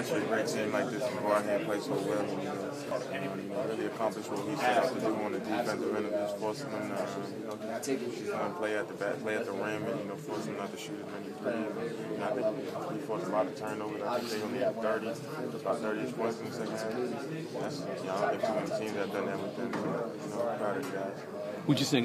especially a great team like this, before I had played so well, and, you know, and really accomplished what we set out to do on the defensive end of this, forcing them to, uh, you know, just, uh, play at the back, play at the rim, and you know, force them not to shoot as many threes. And, you know, I think we forced a lot of turnovers. I think they only had 30, about 30 points in the second half. That's, you know, I don't think too many teams have done that with them. So, you know, proud of the guys. Would you say?